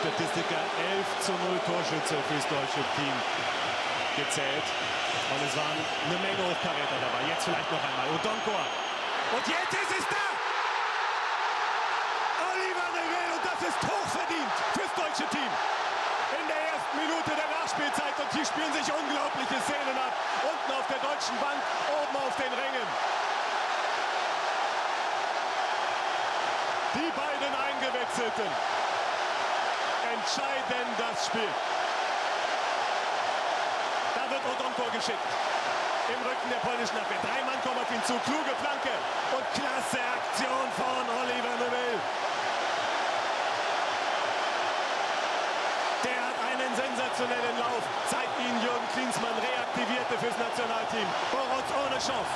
Statistiker 11 zu 0 Torschütze fürs deutsche Team gezählt. Und es waren eine Menge Hochkaräter dabei. Jetzt vielleicht noch einmal Odonkor. Und jetzt ist es da! Oliver Neville und das ist hochverdient fürs deutsche Team. In der ersten Minute der Nachspielzeit und hier spielen sich unglaubliche Szenen ab. Unten auf der deutschen Bank, oben auf den Rängen. Die beiden Eingewechselten entscheiden das Spiel. Da wird Odonkor geschickt. Im Rücken der polnischen Abwehr. Drei Mann kommen auf ihn zu. Kluge Flanke und klasse Aktion von Oliver Neville. Der hat einen sensationellen Lauf. Zeigt ihn Jürgen Klinsmann reaktivierte fürs Nationalteam. Boros ohne Chance.